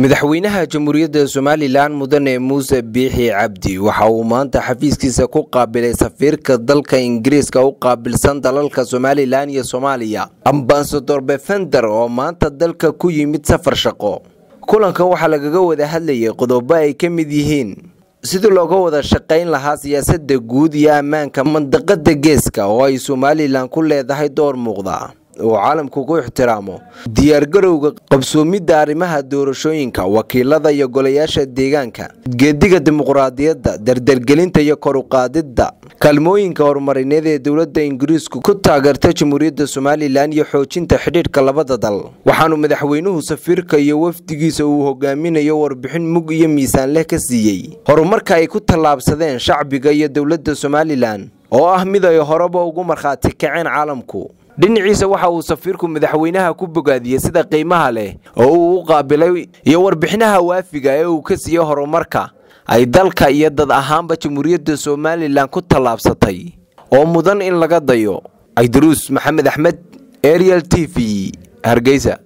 madaxweynaha jamhuuriyadda somalilan mudane muuse biixi cabdi waxa uu maanta xafiiskiisa ku qaabilay safiirka dalka ingiriiska u qaabilsan dalalka somalilan iyo soomaaliya. Ambasador befender oo maanta dalka ku yimid safar shaqo. Kulankan waxaa lagaga wada hadlayay qodobo ay ka mid yihiin. Sidii looga wada shaqayn lahaa siyaasadda guud iyo ammaanka mandaqada geeska oo ay somalilan ku leedahay door muuqda oo caalamku ku ixtiraamo. Diyaargarowga qabsoomidda arrimaha doorashooyinka wakiilada iyo golayaasha deegaanka geediga dimuqraadiyadda dardargelinta iyo koruqaadidda kaalmooyinka horumarineed ee dowladda ingiriisku ku taageerta jamhuuriyadda somalilan iyo xoojinta xidhiidhka labada dal. Waxaanu madaxweynuhu safiirka iyo wafdigiisa uu hogaaminayo warbixin mug iyo miisaan leh ka siiyey. Horumarka ay ku tallaabsadeen shacbiga iyo dowladda somalilan oo ah mid ay horeba ugu markhaati kaceen caalamku dhinaciisa waxa uu safiirku madaxweynaha ku bogaadiyey sida qiimaha leh oo uu u qaabilay iyo warbixinaha waafiga ee uu ka siiyey horumarka ay dalka iyo dad ahaanba jamhuuriyadda somalilan ku tallaabsatay. Oo mudan in laga dayo aydaruus maxamed axmed ariel t v hargeysa